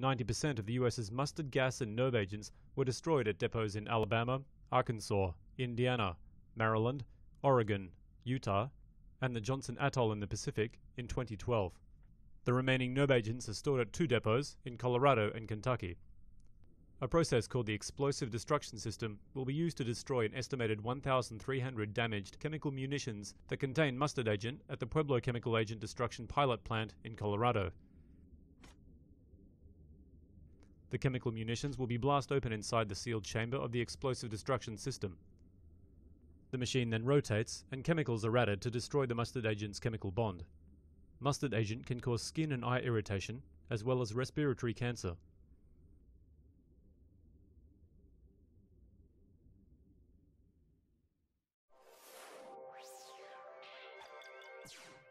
90% of the US's mustard gas and nerve agents were destroyed at depots in Alabama, Arkansas, Indiana, Maryland, Oregon, Utah, and the Johnston Atoll in the Pacific in 2012. The remaining nerve agents are stored at two depots in Colorado and Kentucky. A process called the Explosive Destruction System will be used to destroy an estimated 1,300 damaged chemical munitions that contain mustard agent at the Pueblo Chemical Agent Destruction Pilot Plant in Colorado. The chemical munitions will be blast open inside the sealed chamber of the explosive destruction system. The machine then rotates, and chemicals are added to destroy the mustard agent's chemical bond. Mustard agent can cause skin and eye irritation, as well as respiratory cancer. you